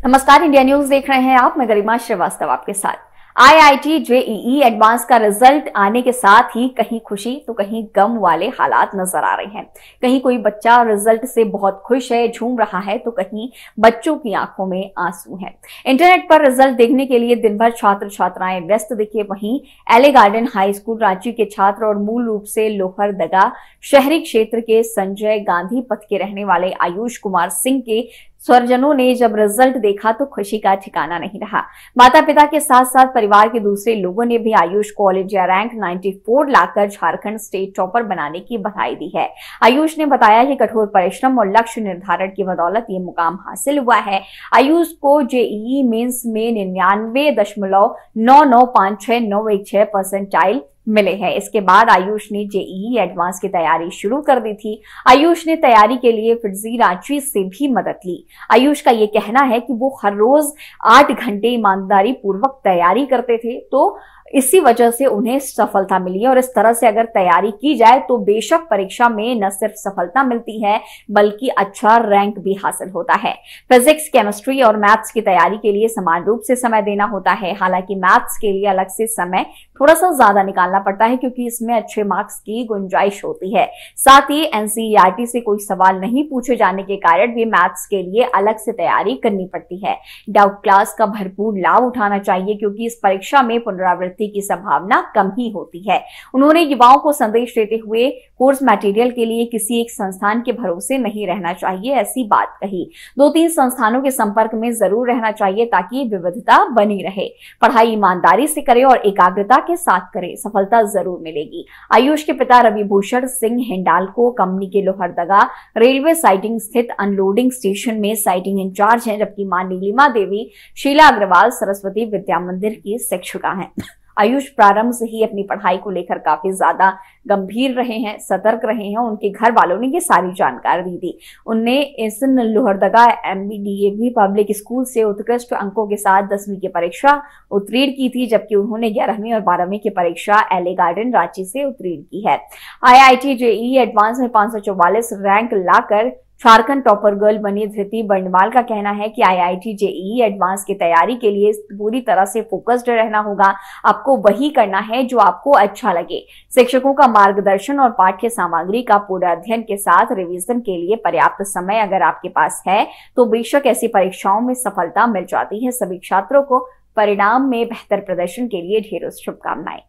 नमस्कार, India news देख रहे हैं आप। मैं गरिमा श्रीवास्तव आपके साथ। आईआईटी जेईई एडवांस का रिज़ल्ट आने के साथ ही कहीं खुशी तो कहीं गम वाले हालात नज़र आ रहे हैं। कहीं कोई बच्चा रिज़ल्ट से बहुत खुश है, झूम रहा है तो कहीं बच्चों की आँखों में आँसू हैं। इंटरनेट पर रिज़ल्ट देखने के लिए दिन भर छात्र छात्राएँ व्यस्त दिखे। वहीं एले गार्डन हाई स्कूल रांची के छात्र और मूल रूप से लोहरदगा शहरी क्षेत्र के संजय गांधी पथ के रहने वाले आयुष कुमार सिंह के स्वरजनों ने जब रिज़ल्ट देखा तो खुशी का ठिकाना नहीं रहा। माता पिता के साथ साथ परिवार के दूसरे लोगों ने भी आयुष को ऑल इंडिया रैंक 94 लाकर झारखंड स्टेट टॉपर बनाने की बधाई दी है। आयुष ने बताया कि कठोर परिश्रम और लक्ष्य निर्धारण की बदौलत ये मुकाम हासिल हुआ है। आयुष को जेईई मेन्स में निन्यानवे दशमलव नौ नौ पाँच छह नौ एक छह परसेंटाइल मिले हैं। इसके बाद आयुष ने जेईई एडवांस की तैयारी शुरू कर दी थी। आयुष ने तैयारी के लिए फिटजी रांची से भी मदद ली। आयुष का ये कहना है कि वो हर रोज आठ घंटे ईमानदारी पूर्वक तैयारी करते थे तो इसी वजह से उन्हें सफलता मिली है और इस तरह से अगर तैयारी की जाए तो बेशक परीक्षा में न सिर्फ़ सफलता मिलती है, बल्कि अच्छा रैंक भी हासिल होता है। फिजिक्स, केमिस्ट्री और मैथ्स की तैयारी के लिए समान रूप से समय देना होता है। हालाँकि मैथ्स के लिए अलग से समय थोड़ा सा ज़्यादा निकालना पड़ता है, क्योंकि इसमें अच्छे मार्क्स की गुंजाइश होती है। साथ ही एनसीईआरटी से कोई सवाल नहीं पूछे जाने के कारण भी मैथ्स के लिए अलग से तैयारी करनी पड़ती है। डाउट क्लास का भरपूर लाभ उठाना चाहिए, क्योंकि इस परीक्षा में पुनरावृत्ति नियुक्ति की संभावना कम ही होती है। उन्होंने युवाओं को संदेश देते हुए कोर्स मटेरियल के लिए किसी एक संस्थान के भरोसे नहीं रहना चाहिए ऐसी बात कही। दो तीन संस्थानों के संपर्क में ज़रूर रहना चाहिए ताकि विविधता बनी रहे। पढ़ाई ईमानदारी से करे और एकाग्रता के साथ करे, सफलता ज़रूर मिलेगी। आयुष के पिता रवि भूषण सिंह हिंडाल को कंपनी के लोहरदगा रेलवे साइटिंग स्थित अनलोडिंग स्टेशन में साइटिंग इंचार्ज हैं, जबकि माँ नीलिमा देवी, शीला अग्रवाल सरस्वती विद्या मंदिर की शिक्षिका हैं। आयुष प्रारंभ से ही अपनी पढ़ाई को लेकर काफ़ी ज़्यादा गंभीर रहे हैं, सतर्क रहे हैं, उनके घर वालों ने ये सारी जानकारी दी थी। उनने इस लोहरदगा एमबीडीएवी पब्लिक स्कूल से उत्कृष्ट अंकों के साथ दसवीं की परीक्षा उत्तीर्ण की थी, जबकि उन्होंने ग्यारहवीं और बारहवीं की परीक्षा एले गार्डन रांची से उत्तीर्ण की है। आईआईटी जेई एडवांस में पाँच रैंक लाकर झारखंड टॉपर गर्ल बनी धृति बंडवाल का कहना है कि आईआईटी जेईई एडवांस की तैयारी के लिए पूरी तरह से फोकस्ड रहना होगा। आपको वही करना है जो आपको अच्छा लगे। शिक्षकों का मार्गदर्शन और पाठ्य सामग्री का पूरे अध्ययन के साथ रिवीजन के लिए पर्याप्त समय अगर आपके पास है तो बेशक ऐसी परीक्षाओं में सफलता मिल जाती है। सभी छात्रों को परिणाम में बेहतर प्रदर्शन के लिए ढेरों शुभकामनाएँ।